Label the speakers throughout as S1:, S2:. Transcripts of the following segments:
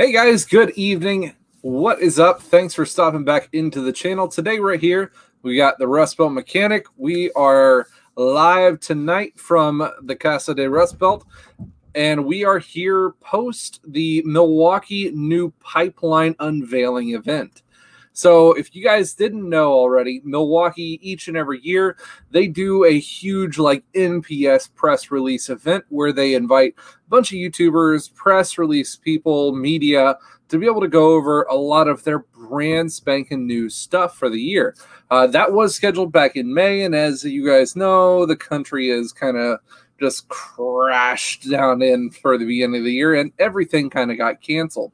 S1: Hey guys, good evening. What is up? Thanks for stopping back into the channel. Today, right here, we got the Rustbelt Mechanic. We are live tonight from the Casa de Rust Belt, and we are here post the Milwaukee new pipeline unveiling event. So, if you guys didn't know already, Milwaukee each and every year they do a huge like NPS press release event where they invite a bunch of YouTubers, press release people, media to be able to go over a lot of their brand spanking new stuff for the year. Uh, that was scheduled back in May, and as you guys know, the country is kind of just crashed down in for the beginning of the year, and everything kind of got canceled.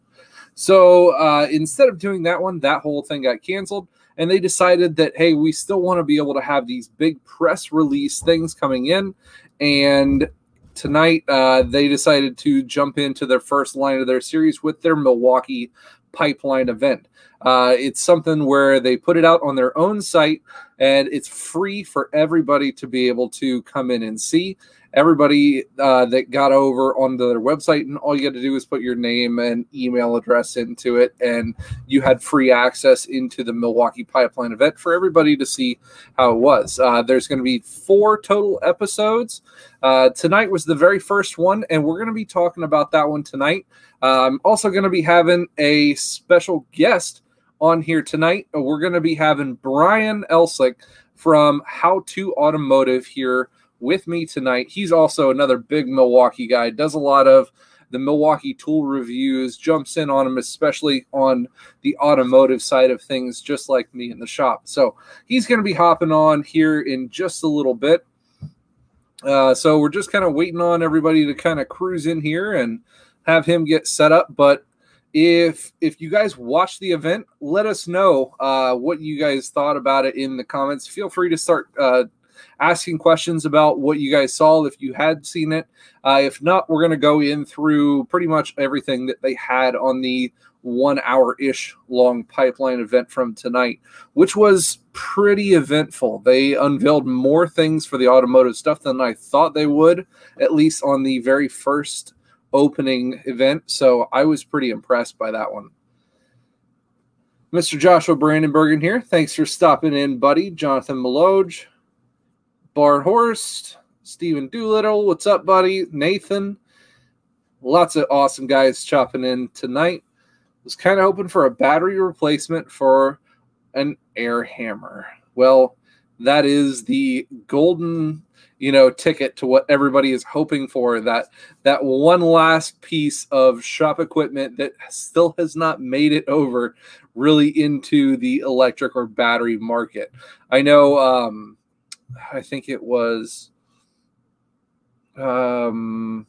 S1: So uh, instead of doing that one, that whole thing got canceled. And they decided that, hey, we still want to be able to have these big press release things coming in. And tonight, uh, they decided to jump into their first line of their series with their Milwaukee pipeline event. Uh, it's something where they put it out on their own site and it's free for everybody to be able to come in and see everybody uh, that got over onto their website, and all you had to do was put your name and email address into it, and you had free access into the Milwaukee Pipeline event for everybody to see how it was. Uh, there's going to be four total episodes. Uh, tonight was the very first one, and we're going to be talking about that one tonight. I'm also going to be having a special guest on here tonight. We're going to be having Brian Elsick from How to Automotive here with me tonight. He's also another big Milwaukee guy, does a lot of the Milwaukee tool reviews, jumps in on them, especially on the automotive side of things, just like me in the shop. So he's going to be hopping on here in just a little bit. Uh, so we're just kind of waiting on everybody to kind of cruise in here and have him get set up. But if if you guys watch the event, let us know uh, what you guys thought about it in the comments. Feel free to start uh, asking questions about what you guys saw if you had seen it. Uh, if not, we're going to go in through pretty much everything that they had on the one hour ish long pipeline event from tonight, which was pretty eventful. They unveiled more things for the automotive stuff than I thought they would, at least on the very first opening event. So I was pretty impressed by that one. Mr. Joshua Brandenburgen here. Thanks for stopping in, buddy. Jonathan Maloge. Barnhorst, Stephen Doolittle. What's up, buddy? Nathan. Lots of awesome guys chopping in tonight. Was kind of hoping for a battery replacement for an air hammer. Well, that is the golden, you know, ticket to what everybody is hoping for. That that one last piece of shop equipment that still has not made it over really into the electric or battery market. I know um, I think it was um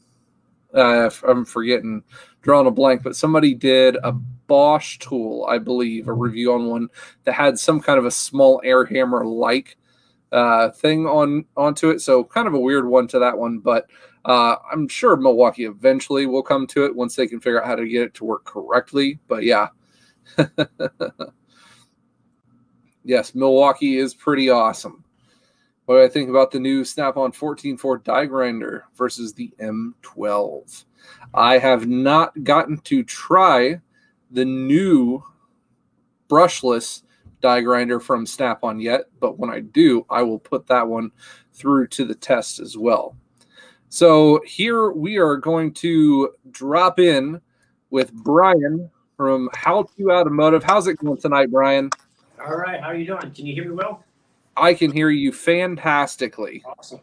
S1: uh, I'm forgetting, drawing a blank, but somebody did a Bosch tool, I believe, a review on one that had some kind of a small air hammer like uh, thing on onto it. So kind of a weird one to that one, but uh, I'm sure Milwaukee eventually will come to it once they can figure out how to get it to work correctly. But yeah. yes, Milwaukee is pretty awesome. What do I think about the new Snap-on 14.4 die grinder versus the M12? I have not gotten to try the new brushless die grinder from Snap-on yet, but when I do, I will put that one through to the test as well. So here we are going to drop in with Brian from How to Automotive. How's it going tonight, Brian?
S2: All right. How are you doing? Can you hear me well?
S1: I can hear you fantastically.
S2: Awesome.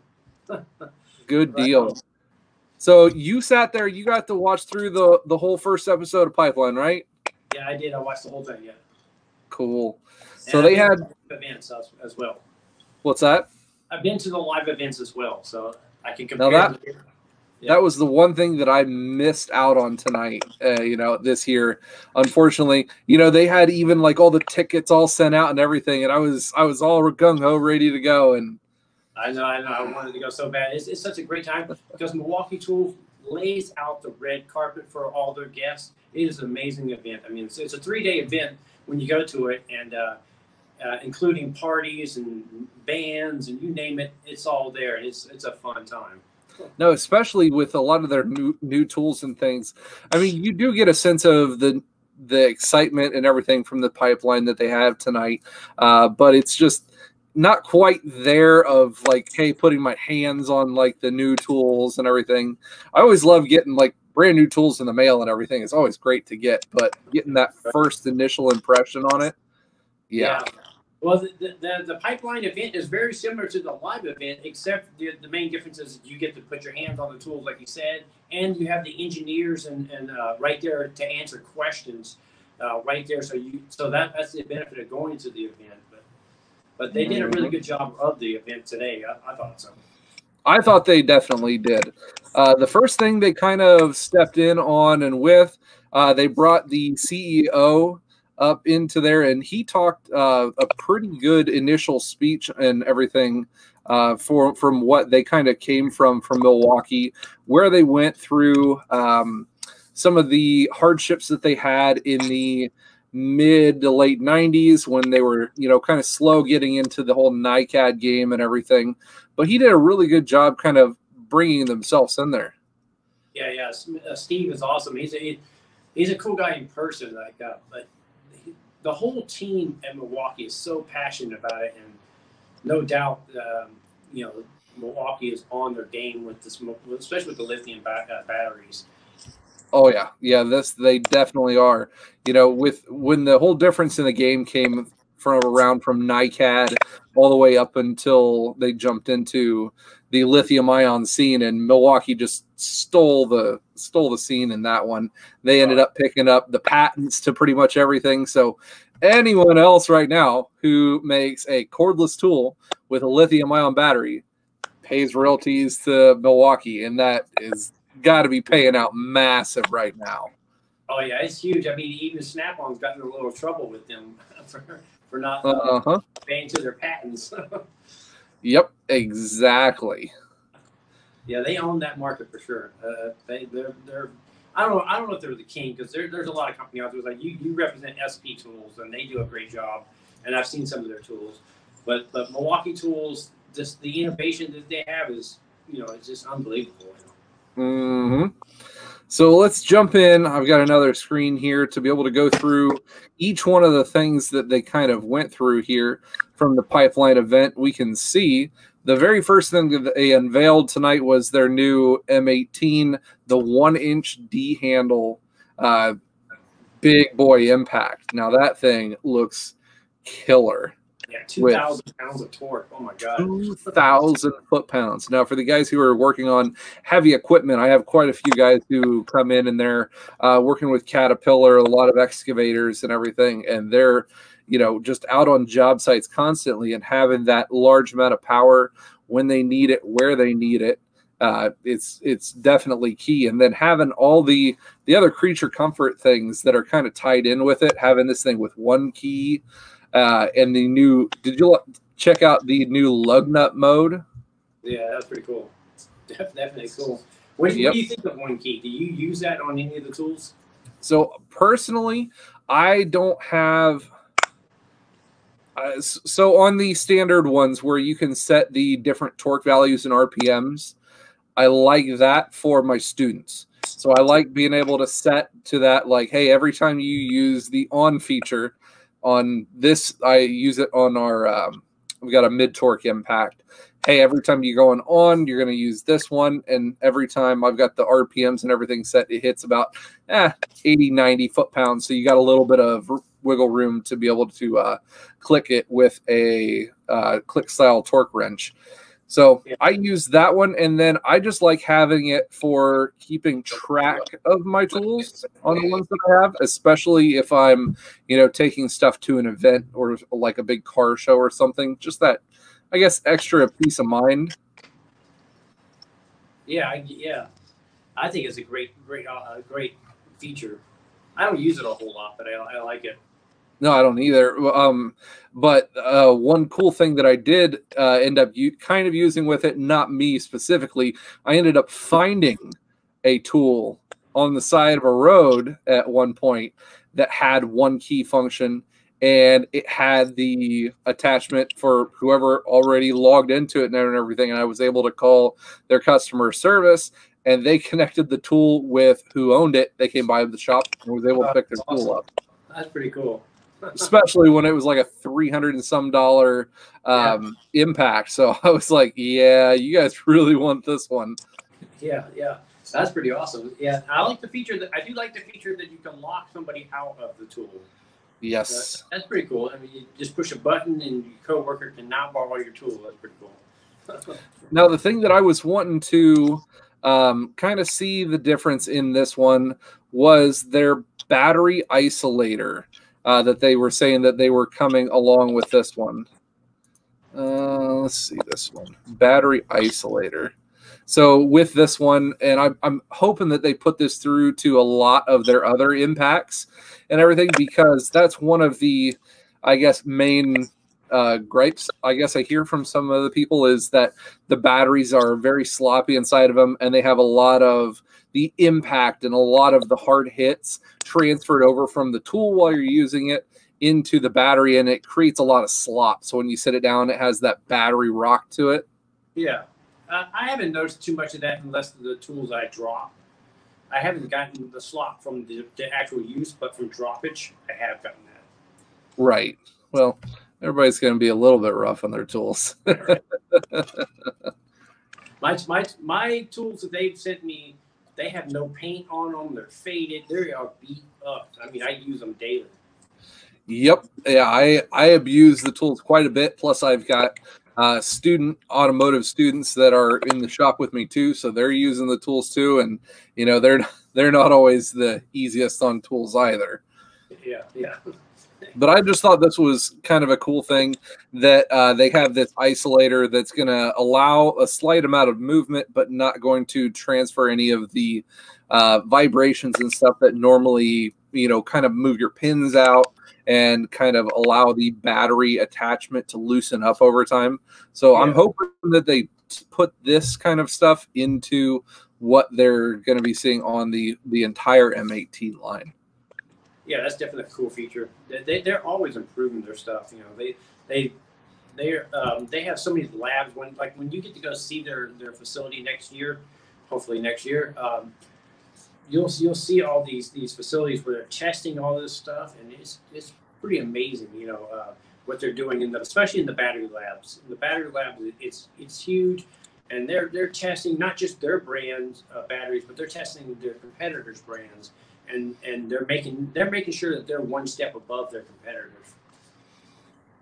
S1: Good deal. So you sat there, you got to watch through the the whole first episode of Pipeline, right?
S2: Yeah, I did. I watched the whole thing. Yeah.
S1: Cool. So and they had
S2: events as, as, well.
S1: What's that?
S2: I've been to the live events as well, so I can compare.
S1: Now that, that was the one thing that I missed out on tonight. Uh, you know, this year, unfortunately, you know they had even like all the tickets all sent out and everything, and I was I was all gung ho ready to go. And
S2: I know, I know, I wanted to go so bad. It's, it's such a great time because Milwaukee Tool lays out the red carpet for all their guests. It is an amazing event. I mean, it's, it's a three day event when you go to it, and uh, uh, including parties and bands and you name it, it's all there. It's it's a fun time.
S1: No, especially with a lot of their new new tools and things. I mean, you do get a sense of the the excitement and everything from the pipeline that they have tonight, uh, but it's just not quite there. Of like, hey, putting my hands on like the new tools and everything. I always love getting like brand new tools in the mail and everything. It's always great to get, but getting that first initial impression on it, yeah.
S2: Yeah. Well, the, the, the, pipeline event is very similar to the live event, except the, the main difference is you get to put your hands on the tools, like you said, and you have the engineers and, and uh, right there to answer questions uh, right there. So you so that that's the benefit of going to the event. But but they did a really good job of the event today. I, I thought so.
S1: I thought they definitely did. Uh, the first thing they kind of stepped in on and with, uh, they brought the CEO up into there, and he talked uh, a pretty good initial speech and everything uh, for from what they kind of came from from Milwaukee, where they went through um, some of the hardships that they had in the mid to late 90s when they were you know kind of slow getting into the whole NICAD game and everything but he did a really good job kind of bringing themselves in there
S2: Yeah, yeah. Uh, Steve is awesome. He's a he's a cool guy in person. Like, uh, but the whole team at Milwaukee is so passionate about it, and no doubt, um, you know, Milwaukee is on their game with this, especially with the lithium ba- uh, batteries.
S1: Oh yeah, yeah. This they definitely are. You know, with when the whole difference in the game came from around from NICAD all the way up until they jumped into the lithium ion scene, and Milwaukee just stole the stole the scene in that one. They ended up picking up the patents to pretty much everything. So anyone else right now who makes a cordless tool with a lithium ion battery pays royalties to Milwaukee, and that is got to be paying out massive right now.
S2: Oh yeah, it's huge. I mean, even Snap-on's gotten a little trouble with them for for not uh,
S1: Uh huh.
S2: paying to their patents.
S1: Yep. Exactly.
S2: yeah, they own that market for sure. Uh, they they're they're. I don't know. I don't know if they're the king because there, there's a lot of company out there like you. You represent SP Tools and they do a great job, and I've seen some of their tools. But but Milwaukee Tools, just the innovation that they have is you know it's just unbelievable.
S1: hmm So let's jump in. I've got another screen here to be able to go through each one of the things that they kind of went through here from the pipeline event. We can see the very first thing that they unveiled tonight was their new M18, the one inch D handle, uh, big boy impact. Now that thing looks killer.
S2: Yeah, two thousand pounds of torque. Oh my god.
S1: 2,000 foot pounds. Now, for the guys who are working on heavy equipment, I have quite a few guys who come in and they're uh, working with Caterpillar, a lot of excavators and everything, and they're you know just out on job sites constantly and having that large amount of power when they need it, where they need it. Uh, it's it's definitely key, and then having all the the other creature comfort things that are kind of tied in with it, having this thing with one key, uh, and the new. Did you check out the new lug nut mode?
S2: Yeah, that's pretty cool. Definitely cool. What, do you-
S1: Yep.
S2: what do you think of one key? Do you use that on any of the tools?
S1: So personally, I don't have. Uh, so on the standard ones where you can set the different torque values and RPMs, I like that for my students. So I like being able to set to that, like, hey, every time you use the on feature on this, I use it on our. Um, we got a mid torque impact. Hey, every time you're going on, you're going to use this one, and every time I've got the RPMs and everything set, it hits about eh, 80, 90 foot pounds. So you got a little bit of wiggle room to be able to uh, click it with a uh, click style torque wrench. So
S2: Yeah.
S1: I use that one, and then I just like having it for keeping track of my tools on the ones that I have, especially if I'm, you know, taking stuff to an event or like a big car show or something. Just that, I guess, extra peace of mind.
S2: Yeah, I, yeah. I think it's a great, great, uh, great feature. I don't use it a whole lot, but I, I like it.
S1: No, I don't either. Um, but uh, one cool thing that I did uh, end up u- kind of using with it, not me specifically, I ended up finding a tool on the side of a road at one point that had one key function, and it had the attachment for whoever already logged into it and everything. And I was able to call their customer service, and they connected the tool with who owned it. They came by the shop and was able to pick their
S2: Awesome.
S1: tool up.
S2: That's pretty cool.
S1: Especially when it was like a three hundred and some dollar um, impact. So I was like, "Yeah, you guys really want this one."
S2: Yeah, yeah. That's pretty awesome. Yeah, I like the feature that I do like the feature that you can lock somebody out of the tool.
S1: Yes.
S2: That's pretty cool. I mean, you just push a button and your coworker can now borrow your tool. That's pretty cool.
S1: Now, the thing that I was wanting to um, kind of see the difference in this one was their battery isolator uh, that they were saying that they were coming along with this one. Uh, let's see this one battery isolator. So with this one, and I'm, I'm hoping that they put this through to a lot of their other impacts and everything because that's one of the, I guess, main uh, gripes I guess I hear from some of the people is that the batteries are very sloppy inside of them and they have a lot of the impact and a lot of the hard hits transferred over from the tool while you're using it into the battery and it creates a lot of slop. So when you sit it down, it has that battery rock to it.
S2: Yeah, uh, I haven't noticed too much of that unless the tools I drop. I haven't gotten the slop from the, the actual use, but from droppage, I have gotten that.
S1: Right. Well, everybody's going to be a little bit rough on their tools.
S2: My, my, my tools that they've sent me, they have no paint on them. They're faded. They are beat up. I mean, I use them daily.
S1: Yep. Yeah, I I abuse the tools quite a bit. Plus, I've got uh, student automotive students that are in the shop with me too, so they're using the tools too, and you know they're they're not always the easiest on tools either.
S2: Yeah, yeah.
S1: But I just thought this was kind of a cool thing that uh, they have this isolator that's going to allow a slight amount of movement, but not going to transfer any of the uh, vibrations and stuff that normally, you know, kind of move your pins out and kind of allow the battery attachment to loosen up over time. So I'm hoping that they put this kind of stuff into what they're going to be seeing on the the entire M18 line.
S2: Yeah, that's definitely a cool feature. They, they they're always improving their stuff. You know, they they they um, they have so many labs. When like when you get to go see their their facility next year, hopefully next year, um, you'll you'll see all these these facilities where they're testing all this stuff, and it's it's pretty amazing. You know uh, what they're doing in the especially in the battery labs. In the battery labs, it- it's it's huge. And they're they're testing not just their brands uh, batteries, but they're testing their competitors' brands and and they're making they're making sure that they're one step above their competitors.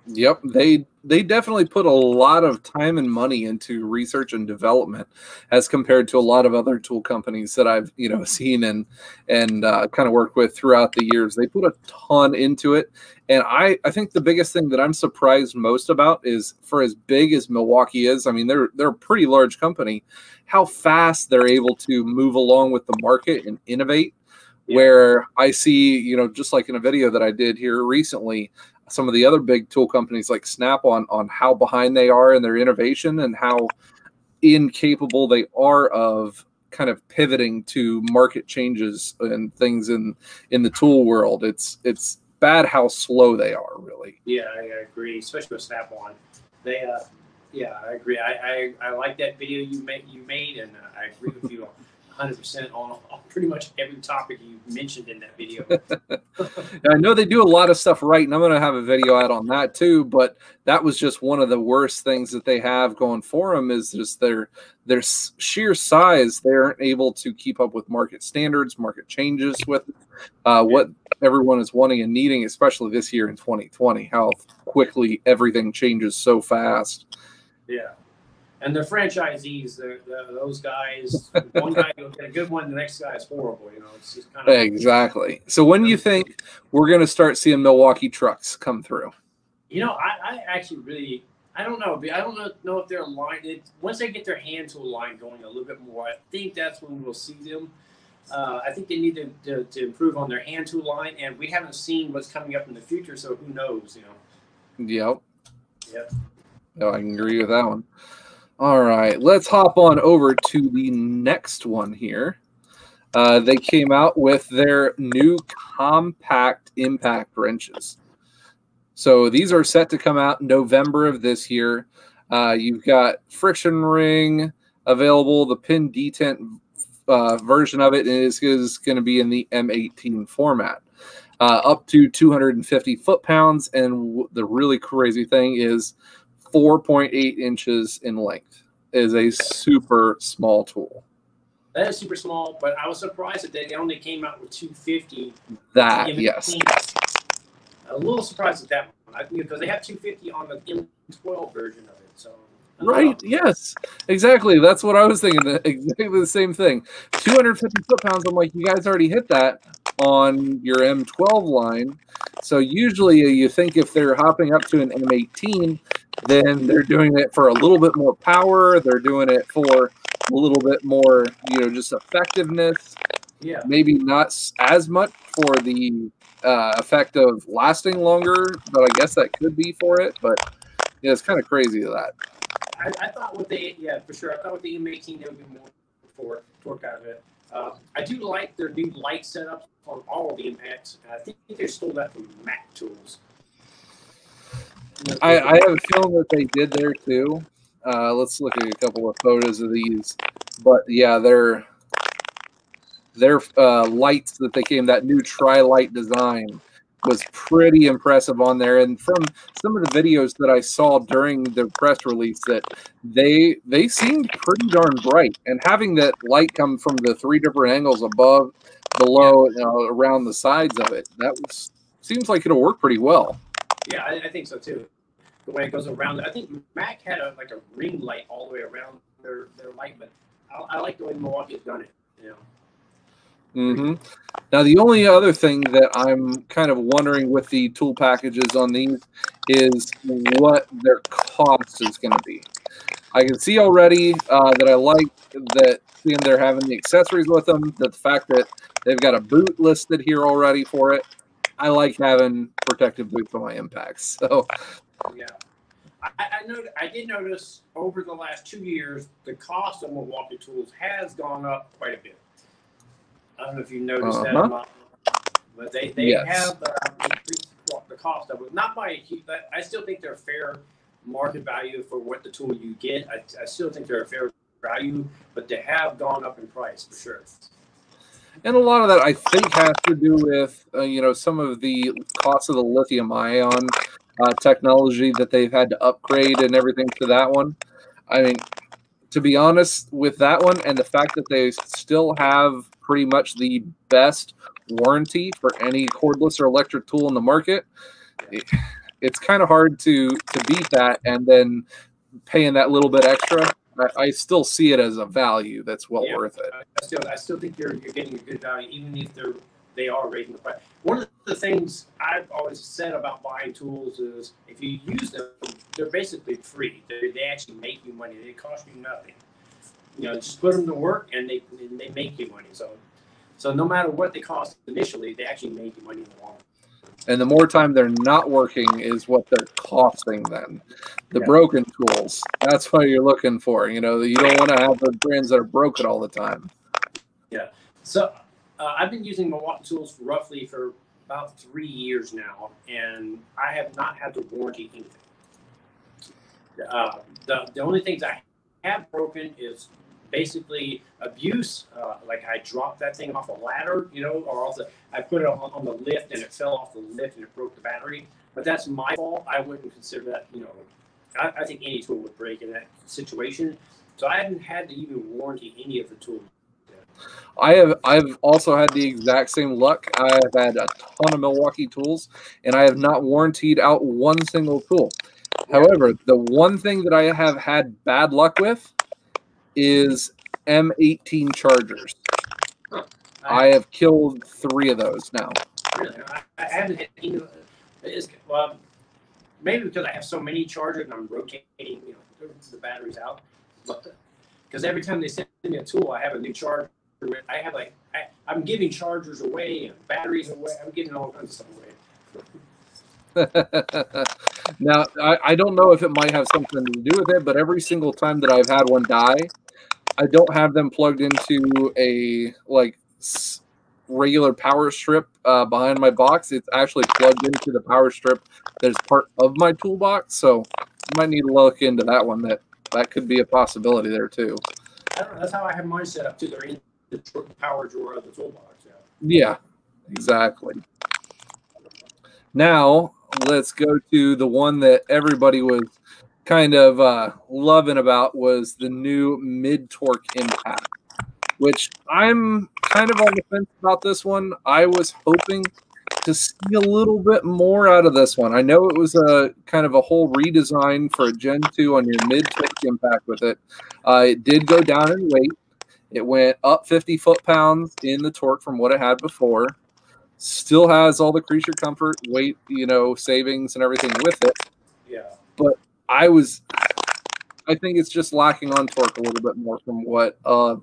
S1: Yep, they they definitely put a lot of time and money into research and development, as compared to a lot of other tool companies that I've you know seen and and uh, kind of worked with throughout the years. They put a ton into it, and I I think the biggest thing that I'm surprised most about is for as big as Milwaukee is. I mean, they're they're a pretty large company. How fast they're able to move along with the market and innovate.
S2: Yeah.
S1: Where I see, you know, just like in a video that I did here recently, some of the other big tool companies like Snap on on how behind they are in their innovation and how incapable they are of kind of pivoting to market changes and things in in the tool world. It's it's bad how slow they are really.
S2: Yeah, I, agree, especially with Snap On. They, uh, yeah, I agree. I, I, I like that video you made you made, and uh, I agree with you 100 percent on, on pretty much every topic you mentioned in that video.
S1: I know they do a lot of stuff right, and I'm going to have a video out on that too. But that was just one of the worst things that they have going for them is just their their sheer size. They aren't able to keep up with market standards, market changes with uh, what everyone is wanting and needing, especially this year in 2020. How quickly everything changes so fast.
S2: yeah, and the franchisees, they're, they're, those guys. one guy will get a good one, the next guy is horrible. You know, it's just kind of
S1: Exactly. So when do you think we're going to start seeing Milwaukee trucks come through?
S2: You know, I, I actually really, I don't know. I don't know, know if they're aligned. It, once they get their hand tool line going a little bit more, I think that's when we'll see them. Uh, I think they need to, to, to improve on their hand tool line, and we haven't seen what's coming up in the future, so who knows? You know.
S1: Yep.
S2: Yep.
S1: No, I can agree with that one. All right, let's hop on over to the next one here. Uh, they came out with their new compact impact wrenches. So these are set to come out November of this year. Uh, you've got friction ring available, the pin detent uh, version of it is, is going to be in the M18 format, uh, up to 250 foot pounds. And the really crazy thing is 4.8 inches in length is a super small tool.
S2: That is super small, but I was surprised that they only came out with 250.
S1: That, yes.
S2: A little surprised at that one because they have 250 on the M12 version of it. So
S1: Right. Yes. Exactly. That's what I was thinking. Exactly the same thing. 250 foot pounds. I'm like, you guys already hit that on your M12 line. So usually you think if they're hopping up to an M18, then they're doing it for a little bit more power. They're doing it for a little bit more, you know, just effectiveness.
S2: Yeah.
S1: Maybe not as much for the uh, effect of lasting longer, but I guess that could be for it. But yeah, it's kind of crazy that.
S2: I, I thought with the yeah for sure. I thought with the M18 there would be more for torque out of it. Uh, I do like their new light setup on all the impacts. I think they stole that from Mac Tools.
S1: I, I have a feeling that they did there too. Uh, let's look at a couple of photos of these. But yeah, their their uh, lights that they came that new tri light design was pretty impressive on there. And from some of the videos that I saw during the press release, that they they seemed pretty darn bright. And having that light come from the three different angles above, below, you uh, know, around the sides of it, that was seems like it'll work pretty well.
S2: Yeah, I, I think so too. The way it goes around, I think Mac had a like a ring light all the way around their their light, but I, I like the way Milwaukee's done it. You know.
S1: Mm-hmm. Now, the only other thing that I'm kind of wondering with the tool packages on these is what their cost is going to be. I can see already uh, that I like that seeing they're having the accessories with them, that the fact that they've got a boot listed here already for it. I like having protective boot for my impacts. So,
S2: yeah. I, I, know, I did notice over the last two years, the cost of Milwaukee tools has gone up quite a bit. I don't know if you noticed uh-huh. that but they, they yes. have uh, increased the cost of it. Not by a huge, I still think they're fair market value for what the tool you get. I, I still think they're a fair value, but they have gone up in price for sure.
S1: And a lot of that, I think, has to do with uh, you know some of the cost of the lithium ion uh, technology that they've had to upgrade and everything to that one. I mean, to be honest, with that one and the fact that they still have pretty much the best warranty for any cordless or electric tool in the market, it, it's kind of hard to to beat that and then paying that little bit extra. I, I still see it as a value that's well yeah, worth it.
S2: I still, I still think you're you're getting a good value, even if they're they are raising the price. One of the things I've always said about buying tools is if you use them, they're basically free. They, they actually make you money. They cost you nothing. You know, just put them to work and they and they make you money. So, so no matter what they cost initially, they actually make you money in the long run.
S1: And the more time they're not working is what they're costing then. The yeah. broken tools, that's what you're looking for. You know, you don't want to have the brands that are broken all the time.
S2: Yeah. So uh, I've been using Milwaukee tools roughly for about three years now, and I have not had to warranty anything. Uh, the, the only things I have broken is basically abuse. Uh, like I dropped that thing off a ladder, you know, or off the, I put it on, on, the lift and it fell off the lift and it broke the battery. But that's my fault. I wouldn't consider that, you know, I, I think any tool would break in that situation. So I haven't had to even warranty any of the tools.
S1: I have I've also had the exact same luck. I have had a ton of Milwaukee tools, and I have not warranted out one single tool. However, the one thing that I have had bad luck with is M18 chargers. I have killed three of those now.
S2: Really, I, I haven't any. It's, well, maybe because I have so many chargers and I'm rotating, you know, the batteries out. Because every time they send me a tool, I have a new charger I have like I, am giving chargers away and batteries away. I'm giving all kinds of stuff away.
S1: now I, I don't know if it might have something to do with it, but every single time that I've had one die, I don't have them plugged into a like regular power strip uh, behind my box. It's actually plugged into the power strip that is part of my toolbox. So I might need to look into that one. That that could be a possibility there too.
S2: I don't know. That's how I have mine set up too. They're in the power drawer of the toolbox. Yeah.
S1: Yeah, exactly. Now let's go to the one that everybody was kind of uh, loving about was the new mid torque impact, which I'm kind of on the fence about this one. I was hoping to see a little bit more out of this one. I know it was a kind of a whole redesign for a Gen 2 on your mid torque impact with it. Uh, it did go down in weight. It went up 50 foot pounds in the torque from what it had before. Still has all the creature comfort, weight, you know, savings and everything with it.
S2: Yeah.
S1: But I was, I think it's just lacking on torque a little bit more from what, uh,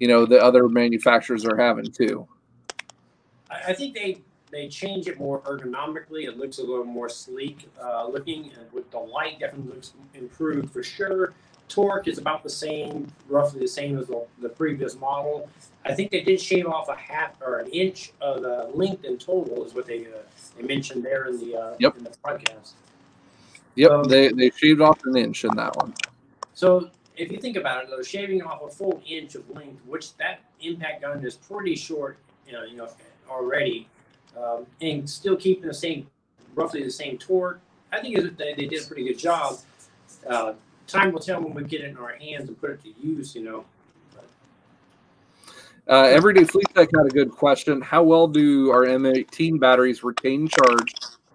S1: you know, the other manufacturers are having too.
S2: I, think they they change it more ergonomically. It looks a little more sleek uh, looking, and with the light, definitely looks improved for sure. Torque is about the same, roughly the same as the, the previous model. I think they did shave off a half or an inch of the length in total, is what they uh, they mentioned there in the uh,
S1: Yep.
S2: in the podcast.
S1: Yep,
S2: Um,
S1: they they shaved off an inch in that one.
S2: So if you think about it, though, shaving off a full inch of length, which that impact gun is pretty short, you know, you know already, um, and still keeping the same, roughly the same torque, I think they, they did a pretty good job. Uh, time will tell when we get it in our hands and put it to use, you know.
S1: Uh, Everyday Fleet Tech had a good question. How well do our M18 batteries retain charge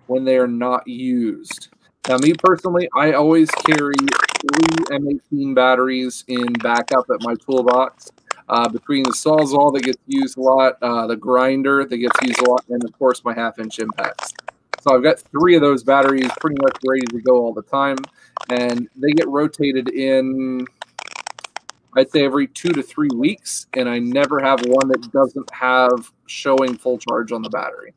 S1: when they are not used? Now, me personally, I always carry three M18 batteries in backup at my toolbox. Uh, between the Sawzall that gets used a lot, uh, the grinder that gets used a lot, and of course my half-inch impacts. So I've got three of those batteries pretty much ready to go all the time, and they get rotated in I'd say every two to three weeks, and I never have one that doesn't have showing full charge on the battery.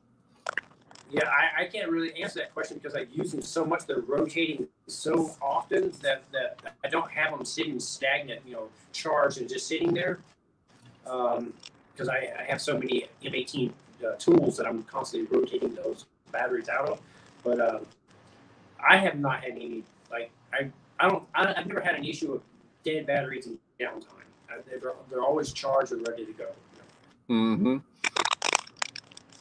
S2: Yeah, I, I can't really answer that question because I use them so much. They're rotating so often that, that I don't have them sitting stagnant, you know, charged and just sitting there. Because I, I have so many M18 uh, tools that I'm constantly rotating those batteries out of. But uh, I have not had any like I I don't I, I've never had an issue with dead batteries and downtime. Uh, They're, they're always charged and ready to go.
S1: Mm-hmm.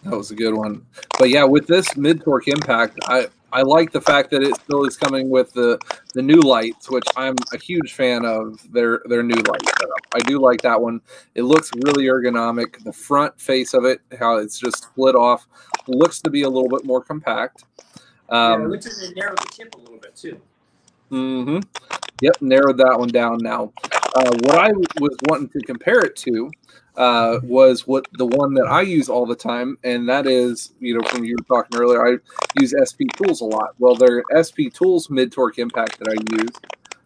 S1: That was a good one. But yeah, with this mid torque impact, I I like the fact that it still is coming with the the new lights, which I'm a huge fan of their their new light setup. I do like that one. It looks really ergonomic. The front face of it, how it's just split off, looks to be a little bit more compact.
S2: yeah, it
S1: Um,
S2: looks like they narrowed the tip a little bit too.
S1: Mm-hmm. Yep, narrowed that one down now. Uh, what I was wanting to compare it to uh, was what the one that I use all the time, and that is, you know, from you were talking earlier, I use SP Tools a lot. Well, their SP Tools mid torque impact that I use,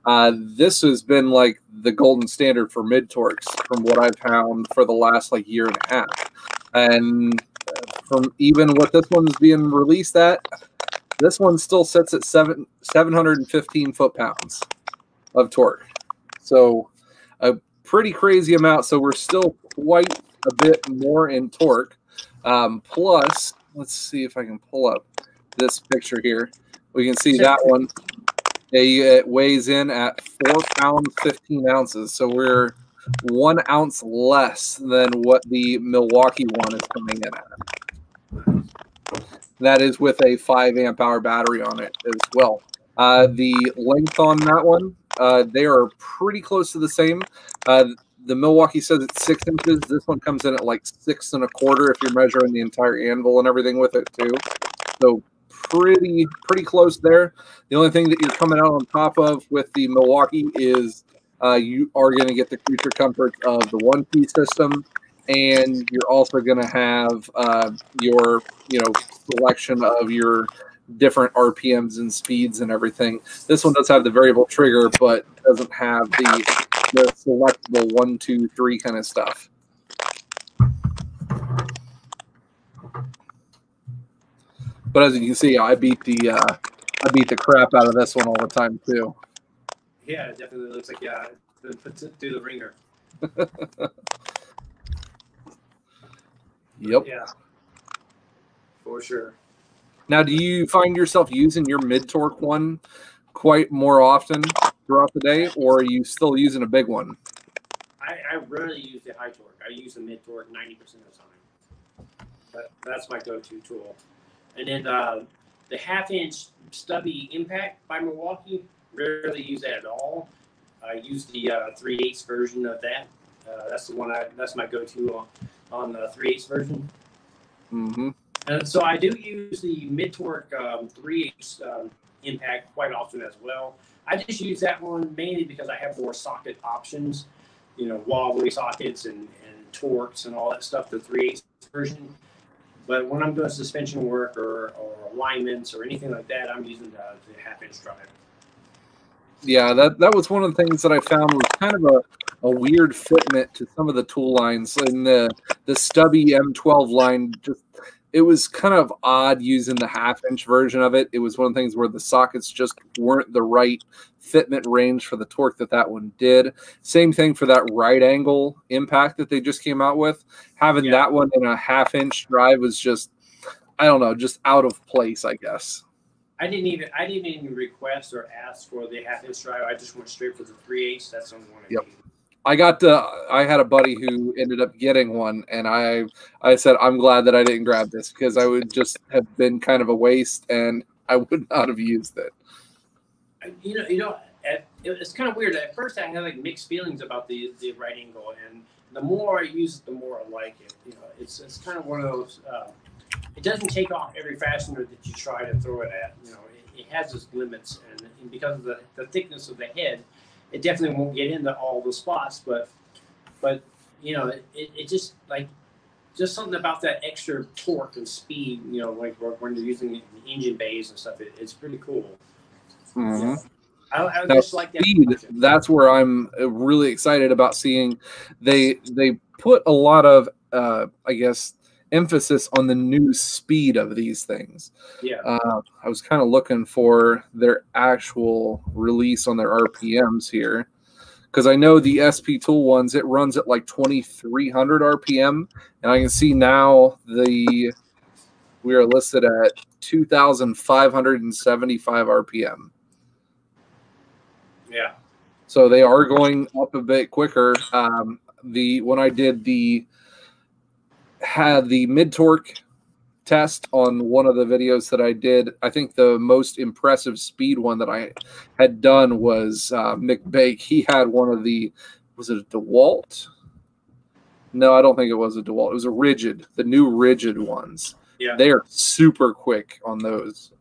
S1: uh, this has been like the golden standard for mid torques from what I've found for the last like year and a half. And from even what this one's being released at, this one still sits at seven seven hundred and fifteen foot pounds of torque. So pretty crazy amount. So we're still quite a bit more in torque. Um, plus, let's see if I can pull up this picture here. We can see that one. It weighs in at four pounds fifteen ounces. So we're one ounce less than what the Milwaukee one is coming in at. That is with a five amp hour battery on it as well. Uh, the length on that one, uh, they are pretty close to the same. Uh, the Milwaukee says it's six inches. This one comes in at like six and a quarter if you're measuring the entire anvil and everything with it too. So pretty pretty close there. The only thing that you're coming out on top of with the Milwaukee is uh, you are going to get the creature comfort of the one piece system, and you're also going to have uh, your you know selection of your different RPMs and speeds and everything. This one does have the variable trigger, but doesn't have the the selectable one, two, three kind of stuff. But as you can see, I beat the uh, I beat the crap out of this one all the time too.
S2: Yeah, it definitely looks like yeah, it puts it through the ringer.
S1: Yep.
S2: Yeah. For sure.
S1: Now, do you find yourself using your mid torque one quite more often throughout the day, or are you still using a big one?
S2: I, I rarely use the high torque. I use the mid torque 90% of the time. But that's my go to tool. And then uh, the half inch stubby impact by Milwaukee, rarely use that at all. I use the uh, 3 8 version of that. Uh, that's the one I, that's my go to on, on the 3 8 version.
S1: Mm-hmm.
S2: And so I do use the mid torque um, 3 8 um, impact quite often as well. I just use that one mainly because I have more socket options, you know, wobbly sockets and, and torques and all that stuff, the 3 8 version. But when I'm doing suspension work or, or alignments or anything like that, I'm using the, the half inch drive.
S1: Yeah, that that was one of the things that I found was kind of a, a weird fitment to some of the tool lines. In the the stubby M12 line, just it was kind of odd using the half inch version of it. It was one of the things where the sockets just weren't the right fitment range for the torque that that one did. Same thing for that right angle impact that they just came out with. Having
S2: Yeah.
S1: that one in a half inch drive was just, I don't know, just out of place, I guess.
S2: I didn't even I didn't even request or ask for the half inch drive. I just went straight for the 3 8 That's the only one I
S1: Yep.
S2: needed.
S1: I got to, I had a buddy who ended up getting one, and I I said I'm glad that I didn't grab this because I would just have been kind of a waste, and I would not have used it.
S2: You know, you know, it's kind of weird. At first, I had like mixed feelings about the the right angle, and the more I use it, the more I like it. You know, it's it's kind of one of those. Uh, it doesn't take off every fastener that you try to throw it at. You know, it, it has its limits, and, and because of the, the thickness of the head, it definitely won't get into all the spots. But but you know, it, it, just like just something about that extra torque and speed. You know, like when you're using it in engine bays and stuff, it, it's pretty cool.
S1: Mhm.
S2: I, I
S1: Now,
S2: just like that.
S1: speed that's where i'm uh, really excited about seeing they they put a lot of uh i guess emphasis on the new speed of these things
S2: Yeah.
S1: uh, i was kind of looking for their actual release on their rpms here because i know the sp tool ones it runs at like 2300 rpm and i can see now the we are listed at 2575 rpm
S2: Yeah.
S1: so they are going up a bit quicker. Um, the when I did the had the mid torque test on one of the videos that I did, I think the most impressive speed one that I had done was uh, Mick Bake. He had one of the was it a DeWalt? No, I don't think it was a DeWalt. It was a Ridgid, the new Ridgid ones.
S2: Yeah.
S1: They are super quick on those.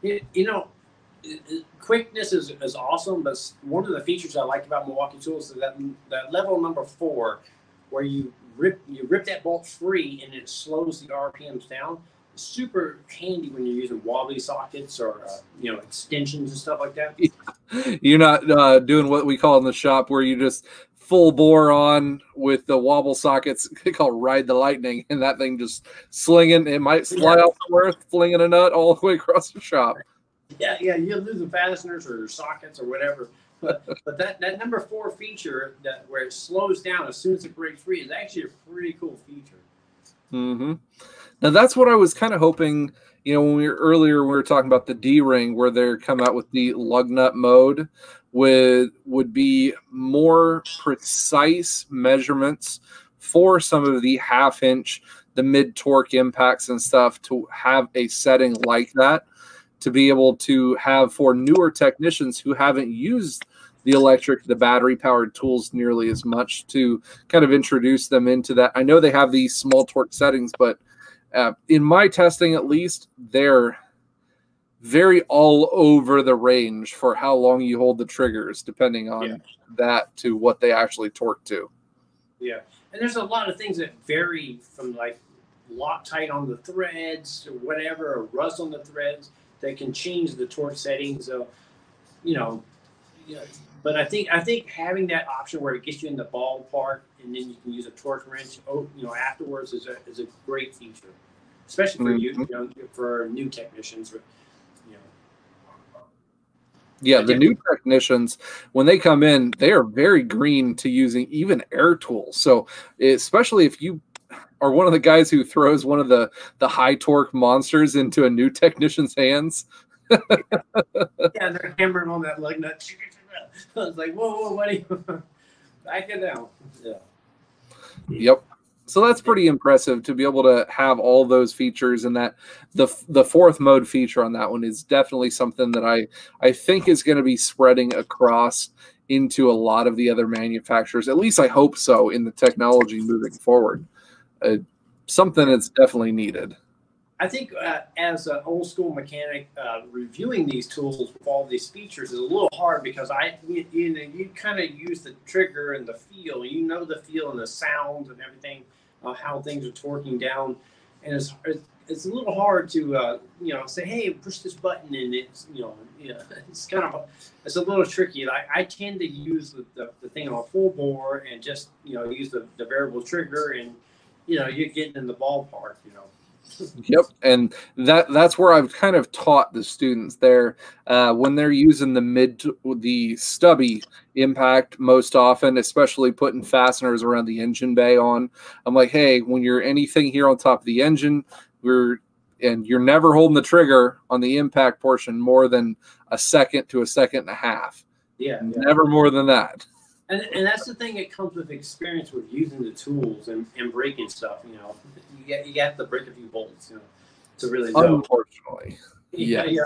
S2: You, you know, quickness is, is awesome, but one of the features I like about Milwaukee Tools is that that level number four, where you rip you rip that bolt free and it slows the RPMs down. It's super handy when you're using wobbly sockets or uh, you know extensions and stuff like that.
S1: You're not uh, doing what we call in the shop where you just full bore on with the wobble sockets called ride the lightning and that thing just slinging it might fly
S2: Yeah.
S1: off earth, flinging a nut all the way across the shop
S2: Yeah, yeah, you're losing fasteners or sockets or whatever. But that, that number four feature that where it slows down as soon as it breaks free is actually a pretty cool feature.
S1: hmm now that's what i was kind of hoping you know when we were earlier we were talking about the d-ring where they're come out with the lug nut mode with would be more precise measurements for some of the half inch the mid torque impacts and stuff to have a setting like that to be able to have for newer technicians who haven't used the electric the battery powered tools nearly as much to kind of introduce them into that i know they have these small torque settings but uh, in my testing at least they're very all over the range for how long you hold the triggers depending on
S2: Yeah.
S1: that to what they actually torque to
S2: Yeah, and there's a lot of things that vary from like Loctite on the threads or whatever, or rust on the threads that can change the torque settings. So, you know, yeah. But I think I think having that option where it gets you in the ballpark and then you can use a torque wrench, oh, you know, afterwards is a is a great feature, especially for you, mm-hmm. you know, for new technicians. You know,
S1: Yeah, the new technicians, when they come in, they are very green to using even air tools. So, especially if you, are one of the guys who throws one of the the high torque monsters into a new technician's hands.
S2: yeah, they're hammering on that lug nut. I was like, whoa, whoa, buddy, back it down. Yeah.
S1: Yep. So that's pretty impressive to be able to have all those features and that the the fourth mode feature on that one is definitely something that I I think is going to be spreading across into a lot of the other manufacturers. At least I hope so in the technology moving forward. Uh, something that's definitely needed.
S2: I think uh, as an old school mechanic, uh, reviewing these tools with all these features is a little hard because I, you, you know, you kind of use the trigger and the feel. You know the feel and the sound and everything, uh, how things are torquing down, and it's it's a little hard to uh, you know say, hey, push this button and it's you know yeah, it's kind of it's a little tricky. Like I tend to use the, the, the thing on a full bore and just you know use the, the variable trigger and you know you're getting in the ballpark. You know
S1: yep and that that's where i've kind of taught the students there uh, when they're using the mid the stubby impact most often especially putting fasteners around the engine bay on. I'm like hey when you're anything here on top of the engine we're and you're never holding the trigger on the impact portion more than a second to a second and a half.
S2: Yeah, yeah.
S1: never more than that
S2: and, and that's the thing that comes with experience with using the tools and, and breaking stuff. You know, you get you have to break a few bolts, you know, to really know.
S1: Unfortunately,
S2: yeah, yeah.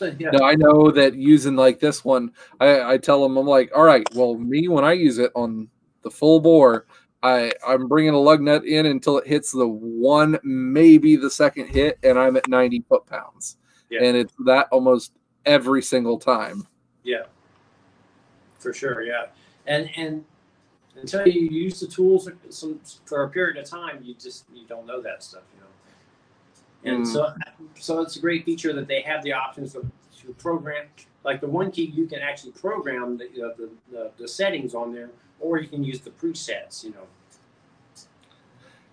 S1: yeah. No, I know that using like this one, I, I tell them I'm like, all right, well, me when I use it on the full bore, I I'm bringing a lug nut in until it hits the one, maybe the second hit, and I'm at 90 foot pounds, yeah. and it's that almost every single time.
S2: Yeah, for sure. Yeah and and until you use the tools some, for a period of time, you just you don't know that stuff, you know. And mm. so so it's a great feature that they have the options to, to program. Like the one key, you can actually program the, you know, the, the the settings on there, or you can use the presets, you know.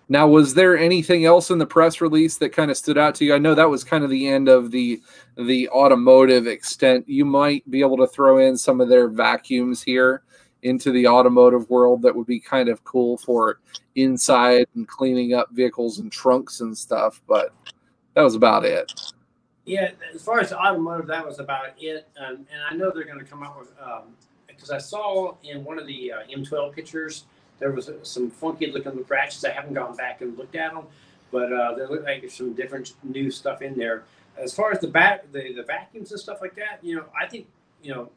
S1: Now, was there anything else in the press release that kind of stood out to you? I know that was kind of the end of the the automotive extent. You might be able to throw in some of their vacuums here into the automotive world that would be kind of cool for inside and cleaning up vehicles and trunks and stuff. But that was about it.
S2: Yeah, as far as automotive, that was about it. Um, and I know they're going to come out with because um, I saw in one of the uh, M12 pictures there was some funky looking ratchets. I haven't gone back and looked at them, but uh, they look like there's some different new stuff in there. As far as the back, the, the vacuums and stuff like that, you know, I think you know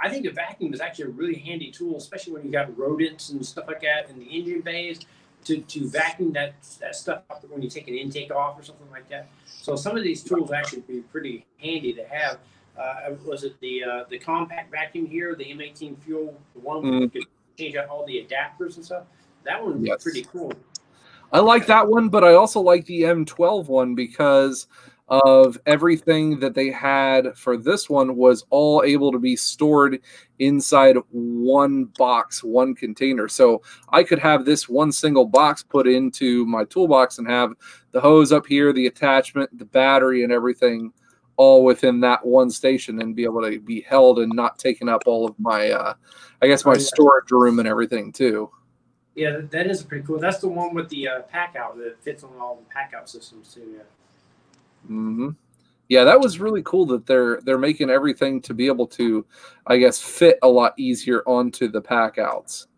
S2: I think a vacuum is actually a really handy tool, especially when you got rodents and stuff like that in the engine bays to, to vacuum that, that stuff up when you take an intake off or something like that. So some of these tools actually be pretty handy to have. Uh, was it the uh, the compact vacuum here, the M18 fuel, the one where mm. you could change out all the adapters and stuff? That one was yes. pretty cool.
S1: I like that one, but I also like the M12 one because of everything that they had for this one was all able to be stored inside one box, one container. So I could have this one single box put into my toolbox and have the hose up here, the attachment, the battery, and everything all within that one station and be able to be held and not taking up all of my, uh, I guess, my storage room and everything too.
S2: Yeah, that is pretty cool. That's the one with the uh, pack out that fits on all the pack out systems too. Yeah.
S1: Mm-hmm. Yeah, that was really cool that they're they're making everything to be able to, I guess, fit a lot easier onto the pack outs.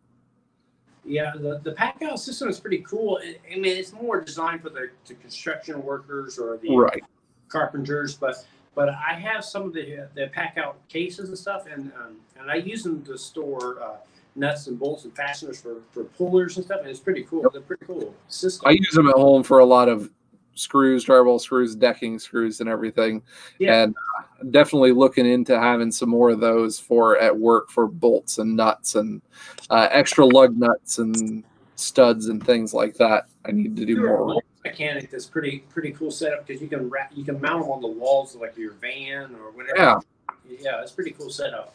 S2: Yeah, the, the pack out system is pretty cool. I mean, it's more designed for the, the construction workers or the
S1: right.
S2: carpenters, but but I have some of the the pack out cases and stuff, and um, and I use them to store uh, nuts and bolts and fasteners for, for pullers and stuff, and it's pretty cool. Yep. They're pretty cool system.
S1: I use them at home for a lot of screws, drywall screws, decking screws, and everything. Yeah. And uh, definitely looking into having some more of those for at work for bolts and nuts and uh, extra lug nuts and studs and things like that. I need to do You're more.
S2: mechanic that's pretty pretty cool setup because you can wrap, you can mount them on the walls of like your van or whatever.
S1: Yeah,
S2: yeah, it's pretty cool setup.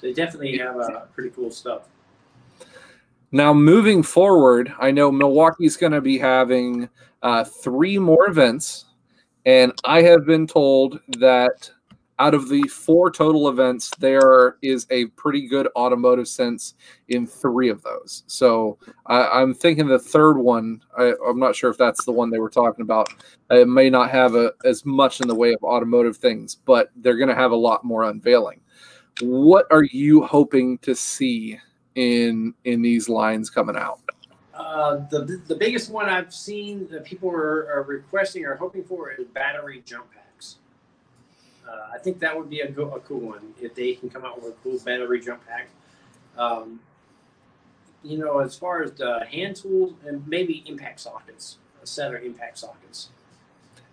S2: They definitely have uh, pretty cool stuff.
S1: Now, moving forward, I know Milwaukee's going to be having uh, three more events, and I have been told that out of the four total events, there is a pretty good automotive sense in three of those. So I, am thinking the third one, I, am not sure if that's the one they were talking about. It may not have a, as much in the way of automotive things, but they're going to have a lot more unveiling. What are you hoping to see in in these lines coming out?
S2: Uh, the the biggest one I've seen that people are, are requesting or hoping for is battery jump packs. Uh, I think that would be a, go, a cool one if they can come out with a cool battery jump pack. Um, you know, as far as the hand tools and maybe impact sockets, a set of impact sockets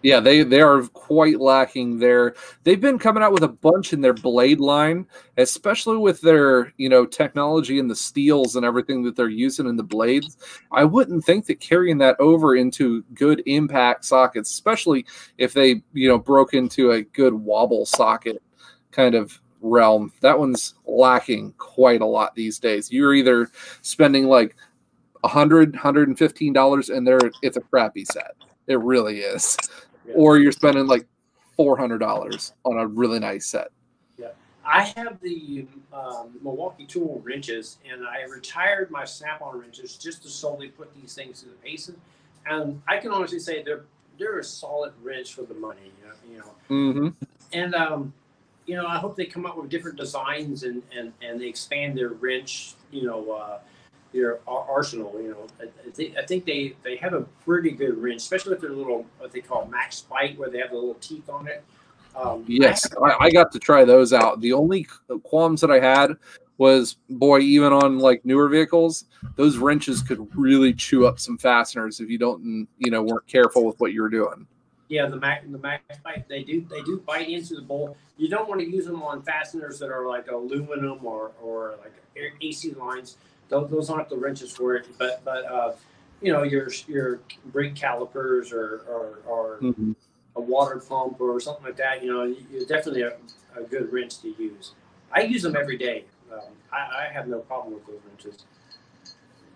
S1: yeah, they they are quite lacking there. They've been coming out with a bunch in their blade line, especially with their you know technology and the steels and everything that they're using in the blades. I wouldn't think that carrying that over into good impact sockets, especially if they you know broke into a good wobble socket kind of realm, that one's lacking quite a lot these days. You're either spending like a hundred, hundred and fifteen dollars, and there it's a crappy set. It really is or you're spending like four hundred dollars on a really nice set.
S2: Yeah, I have the um, Milwaukee Tool wrenches, and I retired my Snap-on wrenches just to solely put these things in the basin, and I can honestly say they're they're a solid wrench for the money. You know,
S1: mm-hmm.
S2: and um, you know, I hope they come up with different designs and and and they expand their wrench. You know. Uh, their arsenal. You know, I, think, I think they they have a pretty good wrench, especially with their little what they call max bite, where they have the little teeth on it.
S1: Um, yes, I, I, got to try those out. The only qualms that I had was, boy, even on like newer vehicles, those wrenches could really chew up some fasteners if you don't, you know, weren't careful with what you were doing.
S2: Yeah, the max the max bite they do they do bite into the bowl. You don't want to use them on fasteners that are like aluminum or or like AC lines those, those aren't the wrenches for it, but but uh, you know your your brake calipers or or, or mm-hmm. a water pump or something like that. You know, it's definitely a, a good wrench to use. I use them every day. Um, I, I, have no problem with those wrenches.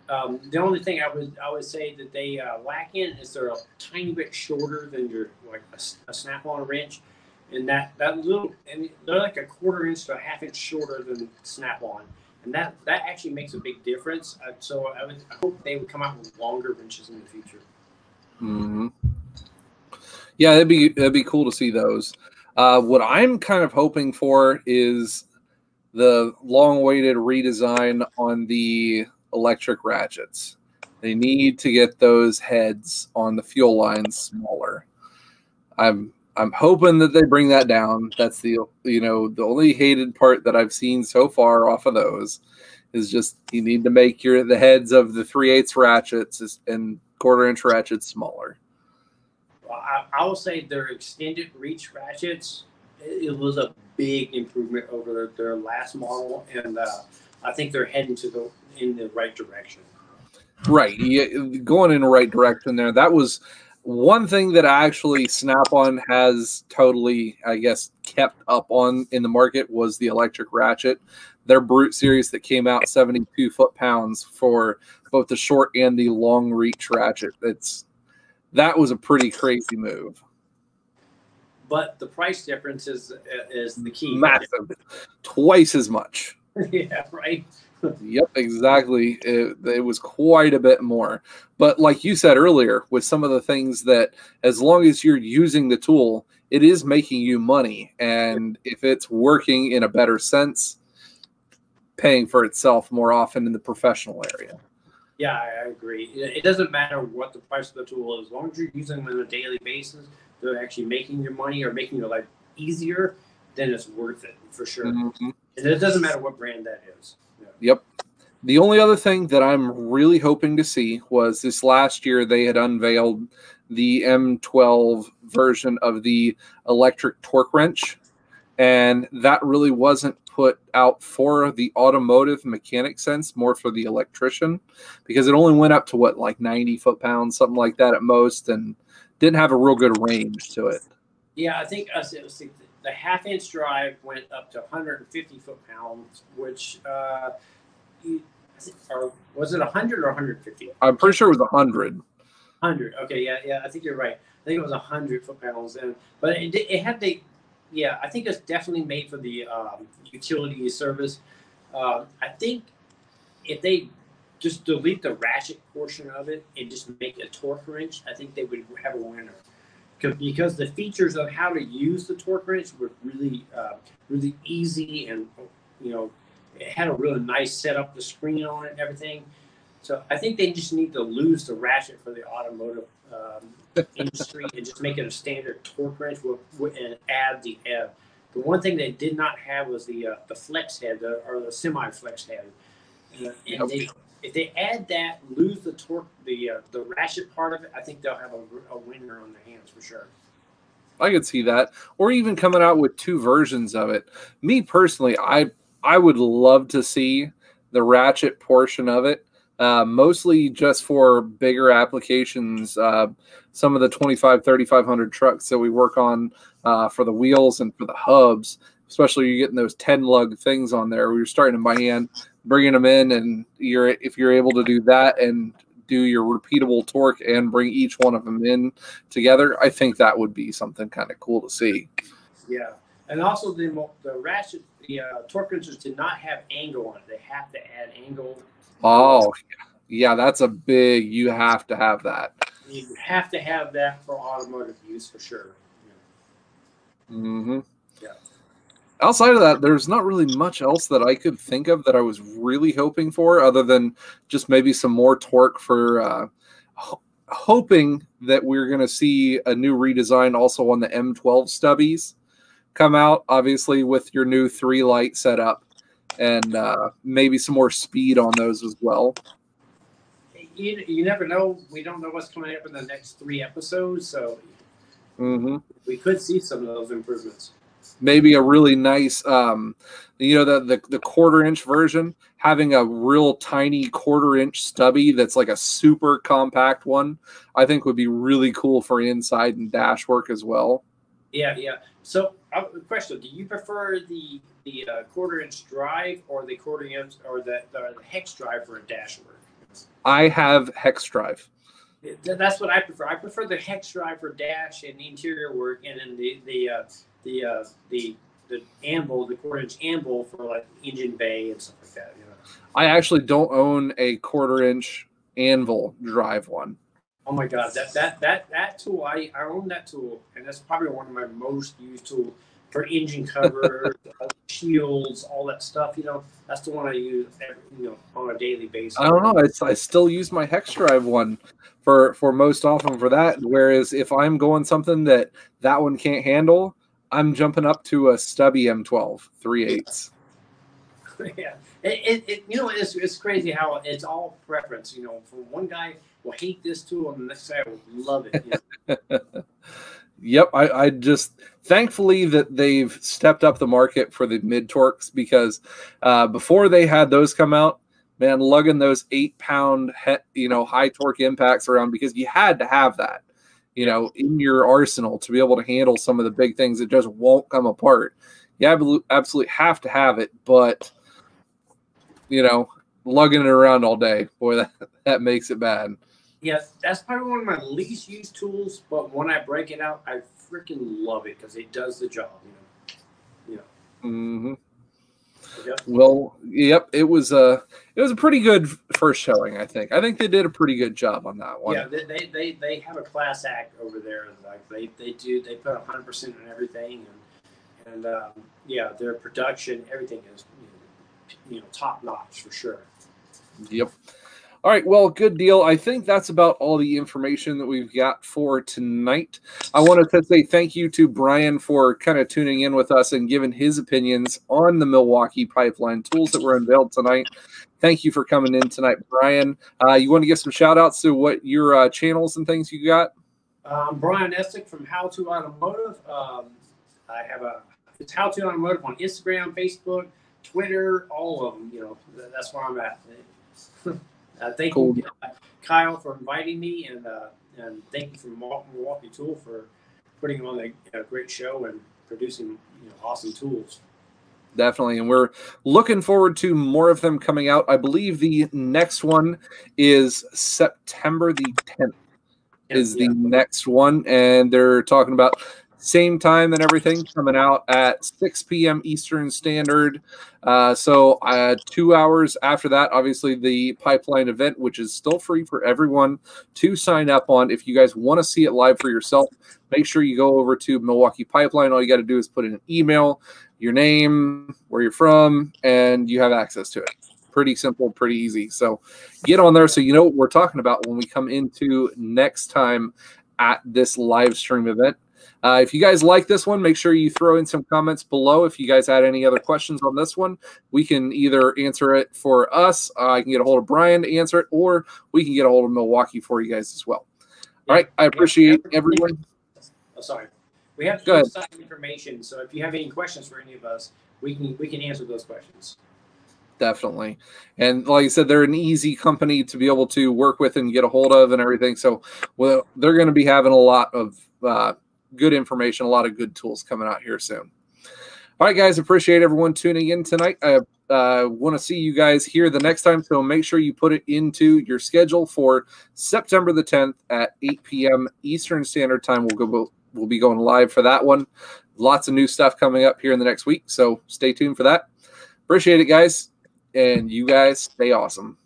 S2: Um, the only thing I would I would say that they uh, lack in is they're a tiny bit shorter than your like a, a snap-on wrench, and that that little and they're like a quarter inch to a half inch shorter than snap-on and that that actually makes a big difference. Uh, so I, would, I hope they would come out with longer wrenches in the future.
S1: hmm Yeah, that'd be that'd be cool to see those. Uh, what I'm kind of hoping for is the long-awaited redesign on the electric ratchets. They need to get those heads on the fuel lines smaller. I'm I'm hoping that they bring that down. That's the you know the only hated part that I've seen so far off of those is just you need to make your the heads of the three eighths ratchets and quarter inch ratchets smaller.
S2: Well, I, I will say their extended reach ratchets it, was a big improvement over their, their last model, and uh, I think they're heading to the in the right direction.
S1: Right, yeah, going in the right direction there. That was one thing that I actually Snap on has totally, I guess, kept up on in the market was the electric ratchet. Their Brute series that came out 72 foot pounds for both the short and the long reach ratchet. It's that was a pretty crazy move.
S2: But the price difference is is the key.
S1: Massive, twice as much.
S2: yeah, right
S1: yep, exactly. It, it, was quite a bit more. But like you said earlier, with some of the things that, as long as you're using the tool, it is making you money. And if it's working in a better sense, paying for itself more often in the professional area.
S2: Yeah, I agree. It doesn't matter what the price of the tool is, as long as you're using them on a daily basis, they're actually making your money or making your life easier, then it's worth it for sure. Mm-hmm. And it doesn't matter what brand that is.
S1: Yep. The only other thing that I'm really hoping to see was this last year they had unveiled the M12 version of the electric torque wrench. And that really wasn't put out for the automotive mechanic sense, more for the electrician, because it only went up to what, like 90 foot pounds, something like that at most, and didn't have a real good range to it.
S2: Yeah, I think it was the half inch drive went up to 150 foot pounds, which uh, or was it 100 or 150?
S1: I'm pretty sure it was 100.
S2: 100. Okay, yeah, yeah. I think you're right. I think it was 100 foot pounds, and but it, it had the yeah, I think it's definitely made for the um, utility service. Uh, I think if they just delete the ratchet portion of it and just make a torque wrench, I think they would have a winner. Because the features of how to use the torque wrench were really, uh, really easy, and you know, it had a really nice setup, the screen on it, and everything. So I think they just need to lose the ratchet for the automotive um, industry and just make it a standard torque wrench with, with, and add the uh, the one thing they did not have was the uh, the flex head the, or the semi flex head. And, and they, if they add that, lose the torque, the uh, the ratchet part of it, I think they'll have a, a winner on their hands for sure.
S1: I could see that, or even coming out with two versions of it. Me personally, I I would love to see the ratchet portion of it uh, mostly just for bigger applications. Uh, some of the 25, 3500 trucks that we work on uh, for the wheels and for the hubs, especially you're getting those 10 lug things on there. We're starting them by hand, bringing them in, and you're if you're able to do that and do your repeatable torque and bring each one of them in together, I think that would be something kind of cool to see.
S2: Yeah, and also the the ratchet, the uh, torque wrenches did not have angle on it. They have to add angle
S1: Oh, yeah, that's a big. You have to have that.
S2: You have to have that for automotive use for sure.
S1: Mm-hmm.
S2: Yeah.
S1: Outside of that, there's not really much else that I could think of that I was really hoping for, other than just maybe some more torque for. Uh, ho- hoping that we're going to see a new redesign also on the M12 stubbies come out, obviously with your new three light setup and uh, maybe some more speed on those as well.
S2: You, you never know. We don't know what's coming up in the next three episodes, so
S1: mm-hmm.
S2: we could see some of those improvements.
S1: Maybe a really nice, um, you know, the, the the quarter inch version having a real tiny quarter inch stubby that's like a super compact one. I think would be really cool for inside and dash work as well.
S2: Yeah, yeah. So, uh, question: Do you prefer the the uh, quarter inch drive or the quarter inch or the, the, hex drive for a dash work?
S1: I have hex drive.
S2: That's what I prefer. I prefer the hex drive for dash and interior work, and then the the uh, the uh, the the anvil, the quarter inch anvil for like engine bay and stuff like that. You know.
S1: I actually don't own a quarter inch anvil drive one.
S2: Oh my god, that that that that tool I, I own that tool, and that's probably one of my most used tools for engine covers, shields, all that stuff. You know, that's the one I use, every, you know, on a daily basis.
S1: I don't know. It's, I still use my hex drive one for for most often for that. Whereas if I'm going something that that one can't handle, I'm jumping up to a stubby M12 three eighths.
S2: yeah, it, it, you know it's, it's crazy how it's all preference. You know, for one guy will hate this tool, and the next guy will love it. You know?
S1: Yep, I, I just thankfully that they've stepped up the market for the mid torques because uh, before they had those come out, man, lugging those eight pound, you know, high torque impacts around because you had to have that, you know, in your arsenal to be able to handle some of the big things that just won't come apart. You absolutely have to have it, but you know, lugging it around all day, boy, that that makes it bad.
S2: Yeah, that's probably one of my least used tools, but when I break it out, I freaking love it because it does the job. You know.
S1: Yeah. Mm-hmm. Well, yep, it was a it was a pretty good first showing. I think. I think they did a pretty good job on that one.
S2: Yeah, they they, they, have a class act over there. Like they, they do they put hundred percent on everything, and and um, yeah, their production everything is you know, you know top notch for sure.
S1: Yep. All right, well, good deal. I think that's about all the information that we've got for tonight. I wanted to say thank you to Brian for kind of tuning in with us and giving his opinions on the Milwaukee pipeline tools that were unveiled tonight. Thank you for coming in tonight, Brian. Uh, you want to give some shout outs to what your uh, channels and things you got?
S2: Um, Brian Estick from How to Automotive. Um, I have a it's How to Automotive on Instagram, Facebook, Twitter, all of them. You know, that's where I'm at. Uh, thank cool. you, Kyle, for inviting me, and uh, and thank you for Milwaukee Tool for putting on a, a, great show and producing you know, awesome tools.
S1: Definitely, and we're looking forward to more of them coming out. I believe the next one is September the 10th. Yeah, is the yeah. next one, and they're talking about same time and everything, coming out at 6 p.m. Eastern Standard. Uh, so uh, two hours after that, obviously the pipeline event, which is still free for everyone to sign up on. If you guys want to see it live for yourself, make sure you go over to Milwaukee Pipeline. All you got to do is put in an email, your name, where you're from, and you have access to it. Pretty simple, pretty easy. So get on there so you know what we're talking about when we come into next time at this live stream event. Uh, if you guys like this one, make sure you throw in some comments below. If you guys had any other questions on this one, we can either answer it for us. Uh, I can get a hold of Brian to answer it, or we can get a hold of Milwaukee for you guys as well. All right. I appreciate everyone.
S2: Oh, sorry. We have
S1: Go ahead.
S2: information, so if you have any questions for any of us, we can we can answer those questions.
S1: Definitely. And like I said, they're an easy company to be able to work with and get a hold of and everything. So well, they're going to be having a lot of uh, good information, a lot of good tools coming out here soon. All right, guys, appreciate everyone tuning in tonight. I uh, want to see you guys here the next time, so make sure you put it into your schedule for September the 10th at 8 p.m. Eastern Standard Time. We'll go. We'll be going live for that one. Lots of new stuff coming up here in the next week, so stay tuned for that. Appreciate it, guys, and you guys stay awesome.